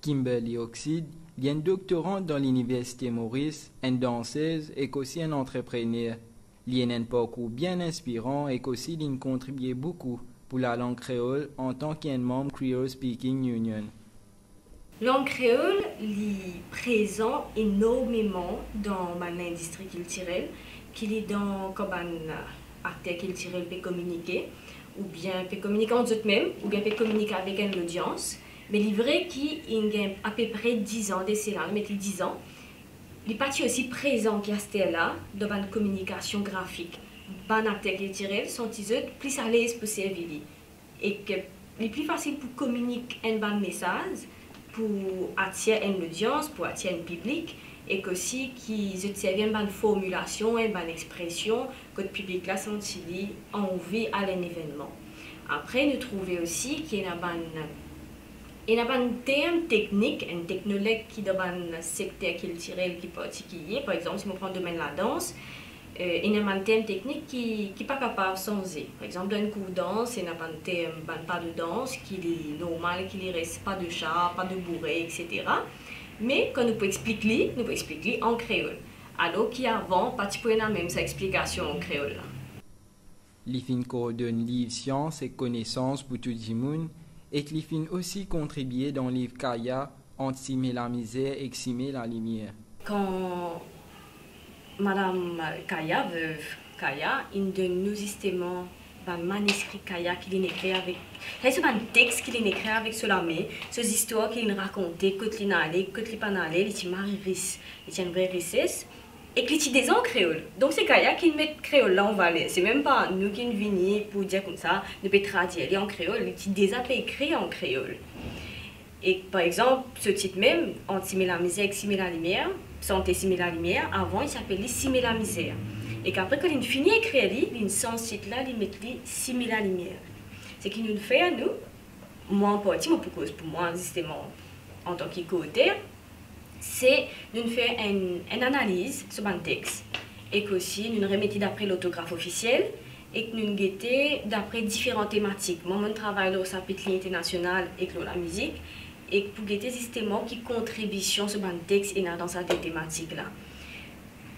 Kimberly Oxide, il est une doctorante dans l'Université Maurice, une danseuse et aussi un entrepreneur. Il est un parcours bien inspirant et aussi il contribue beaucoup pour la langue créole en tant qu'un membre Creole Speaking Union. Langue créole est présent énormément dans l'industrie culturelle, qu'il est dans comme un acteur culturel peut communiquer, ou bien peut communiquer entre eux-mêmes, ou bien peut communiquer avec une audience. Mais qu'il y a à peu près 10 ans, d'essai là, mais 10 ans, il est aussi présent qui est là dans la communication graphique. Ban acteur culturel sont plus à l'aise pour servir. Et que est plus facile pour communiquer un bon message pour attirer une audience, pour attirer un public, et aussi qu'ils utilisent une bonne formulation, une bonne expression, que le public là senti envie à un événement. Après, nous trouvons aussi qu'il y a un un terme technique, un technologue qui un secteur culturel qui particulier, par exemple, si on prend le domaine de la danse, il y a un thème technique qui n'est pas capable de changer. Par exemple, dans une cour de danse, il y a un thème, pas de danse qui est normal, qui ne reste pas de chat, pas de bourré, etc. Mais quand nous pouvons expliquer, nous pouvons expliquer en créole. Alors qu'avant, pas de même explication en créole. L'IFIN coordonne livre sciences et connaissances pour tout le monde et l'IFIN aussi contribué dans le livre Kaya, Antimer la misère et Ximer la lumière. Quand Madame Kaya, veuve Kaya, une de nos justement un manuscrit Kaya qu'il a écrit avec. C'est un texte qu'il a écrit avec cela, mais ces histoires qu'il a racontées, que il allé, que il pas allé, il est marié, il est une vraie est des en créole. Donc c'est Kaya qui met créole là, on va aller. C'est même pas nous qui venons pour dire comme ça, ne peut traduire en créole, est déjà écrit en créole. Et par exemple, ce titre même, Anti la misère, lumière, Santé Simer lumière, avant il s'appelait Simer misère. Et qu'après, quand il finit d'écrire, il sens titre là, il met Simer la lumière. Ce qui nous fait à nous, moi en partie, moi pour cause pour moi, justement, en tant qu'auteur, c'est de faire une, analyse sur un texte et qu'aussi nous remettons d'après l'autographe officiel et que nous guettons d'après différentes thématiques. Moi, mon travail au chapitre international et la musique et pour guetter justement qui contribution sur un texte et dans cette thématique là.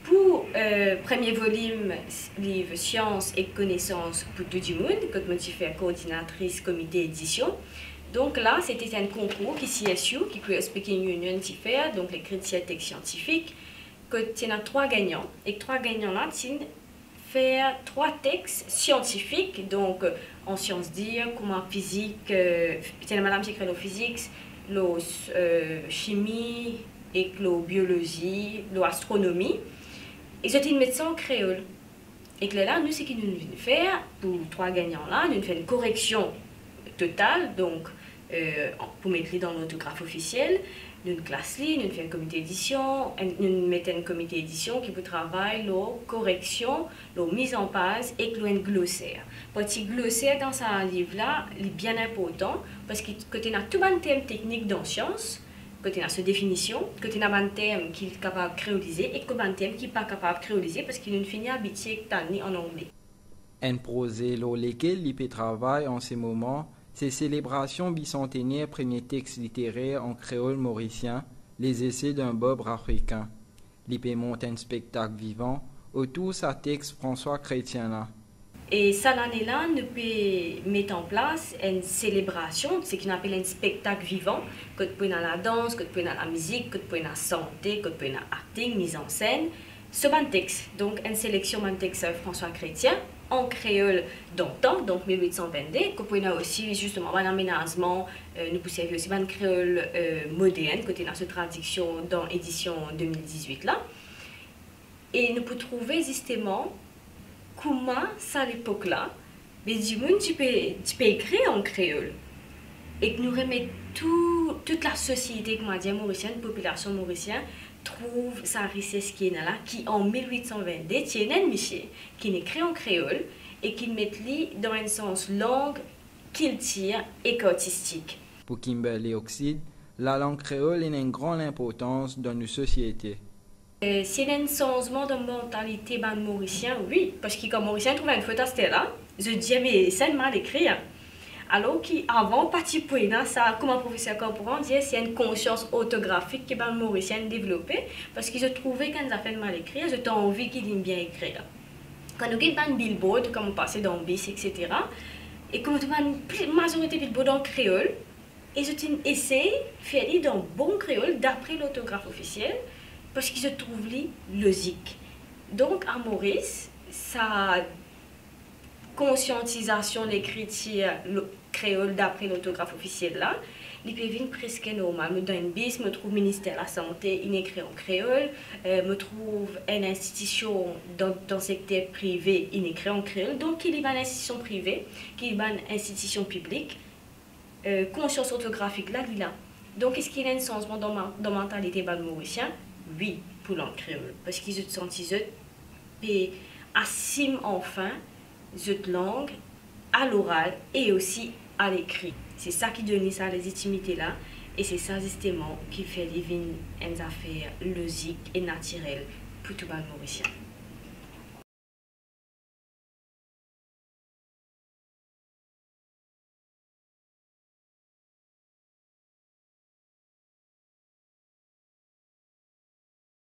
Pour euh, premier volume, livre Sciences et connaissances pour tout le monde, que je suis coordinatrice comité édition. Donc là, c'était un concours qui CSU, qui peut Speaking Union qui fait, donc les critiques scientifiques, que tu as trois gagnants. Et trois gagnants là, tu faire trois textes scientifiques, donc en sciences dire, comment physique, euh, c'est la madame qui écrit physique, la euh, chimie et la biologie, l'astronomie. Et c'était une médecin créole. Et que là, nous, ce qu'ils nous faire, pour trois gagnants là, nous faisons une correction totale, donc euh, pour mettre dans l'autographe officiel, nous classe nous faisons un comité d'édition, nous mettons un comité d'édition qui peut travailler la correction, la mise en page et le glossaire. Petit glossaire dans ce livre-là est bien important parce que tu as tout un thème technique dans science, tu as cette définition, tu as un thème qui est capable de créoliser et que un thème qui n'est pas capable de créoliser parce qu'il ne finit habitué en anglais. Un projet lequel il peut travailler en ce moment, c'est célébration bicentenaire premier texte littéraire en créole mauricien, les essais d'un bob africain. L'IP monte un spectacle vivant autour sa texte François Chrétien là. Et ça, l'année-là, nous pouvons mettre en place une célébration, ce qu'on appelle un spectacle vivant, que tu peux dans la danse, que tu peux dans la musique, que tu peux dans la santé, que tu peux dans l'acting, mise en scène. Ce texte, donc une sélection de texte François Chrétien, en créole d'antan, donc 1822, que pouvons aussi justement un aménagement, euh, nous pouvons aussi un créole euh, moderne, côté dans cette traduction dans l'édition 2018 là. Et nous pouvons trouver justement comment, ça à l'époque-là, mais du monde, tu peux, tu peux écrire en créole. Et que nous remettons tout, toute la société, mauricienne, population mauricienne, trouve sa richesse qui est là, qui en 1820 détient un qui écrit en créole et qui met dans un sens langue qu'il tire et artistique. Pour Kimberley Oxide, la langue créole a une grande importance dans nos sociétés. Euh, c'est un changement de mentalité ben, mauricien, oui, parce que quand mauricien trouve une faute à là, je dis, mais c'est mal écrit. Hein. Alors qu'avant, pour ça, comme un professeur Corporan dit, c'est une conscience orthographique que les Mauriciens développée parce qu'ils quand ils ont fait mal écrire, ils ont envie qu'ils aient bien écrire. Quand nous avons un billboard, comme on passait dans BIS, etc., et comme on a une majorité de billboard en créole, et ils essayé de faire dans bon créole d'après l'autographe officiel parce qu'ils se trouvent logique. Donc à Maurice, sa conscientisation l'écriture créole d'après l'autographe officiel là, il peut venir presque normal. Dans une bis, me trouve ministère de la Santé, il écrit en créole. Euh, me trouve une institution dans, le secteur privé, il écrit en créole. Donc, il y a une institution privée, il y a une institution publique. Euh, conscience orthographique là, il a. Donc, est-ce qu'il y a un changement dans la mentalité mauricien Oui, pour l'en créole. Parce qu'ils se sentent, ils assument enfin cette langue à l'oral et aussi à l'écrit. C'est ça qui donne sa légitimité là et c'est ça justement qui fait les une affaire logique et naturelle pour tout le mauricien.